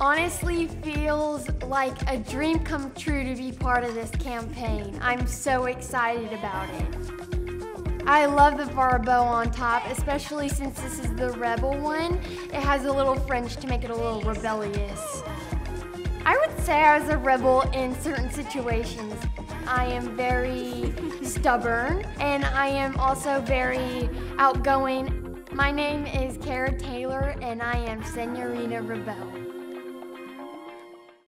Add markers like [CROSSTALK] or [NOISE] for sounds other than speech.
Honestly feels like a dream come true to be part of this campaign. I'm so excited about it. I love the Vara bow on top, especially since this is the rebel one. It has a little fringe to make it a little rebellious. I would say I was a rebel in certain situations. I am very [LAUGHS] stubborn and I am also very outgoing. My name is Cara Taylor and I am Signorina Ribelle.